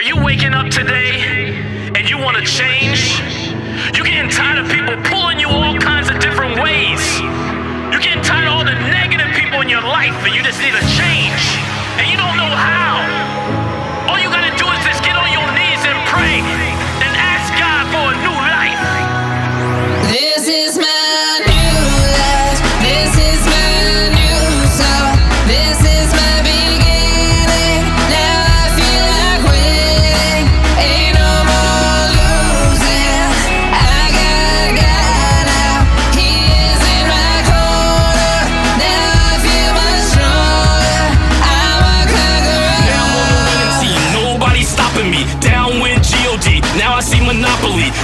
Are you waking up today and you want to change? You're getting tired of people pulling you all kinds of different ways. You're getting tired of all the negative people in your life and you just need a change. And you don't know how.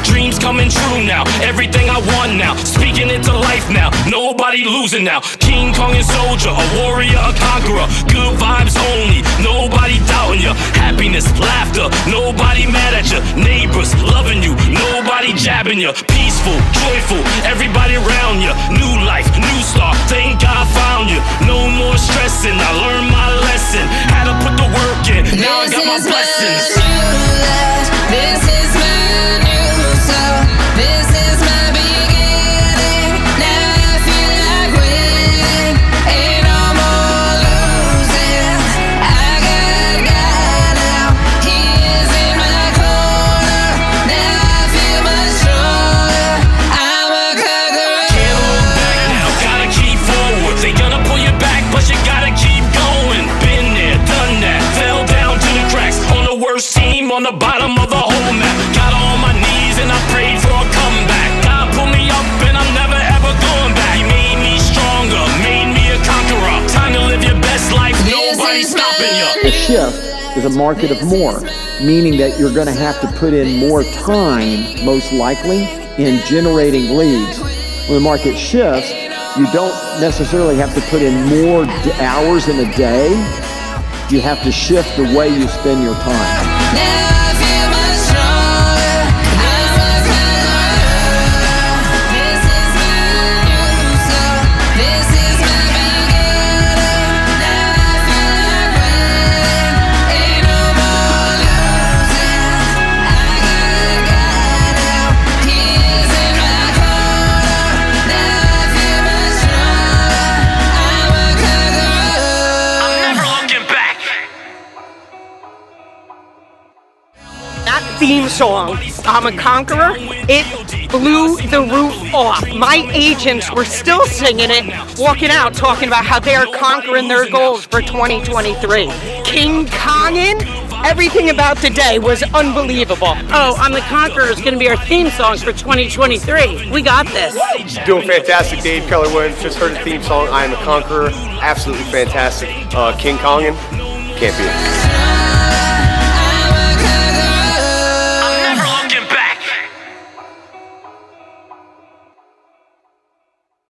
Dreams coming true now. Everything I want now. Speaking into life now. Nobody losing now. King Kong and soldier, a warrior, a conqueror. Good vibes only. Nobody doubting you. Happiness, laughter. Nobody mad at you. Neighbors loving you. Nobody jabbing you. Peaceful, joyful. Everybody around you. New life, new start. Thank God found you. No more stressing. I learned the bottom of the whole map. Got on my knees and I prayed for a comeback. God pulled me up and I'm never ever going back. He made me stronger, made me a conqueror. Time to live your best life, nobody's stopping you. The shift is a market of more, meaning that you're going to have to put in more time, most likely, in generating leads. When the market shifts, you don't necessarily have to put in more d- hours in a day. You have to shift the way you spend your time. Now theme song, I'm a Conqueror, it blew the roof off. My agents were still singing it, walking out, talking about how they are conquering their goals for 2023. King Kongin, everything about today was unbelievable. Oh, I'm the Conqueror is going to be our theme song for 2023. We got this. Doing fantastic, Dave Keller Williams. Just heard the theme song, I Am a Conqueror. Absolutely fantastic. Uh, King Kongin, can't beat it.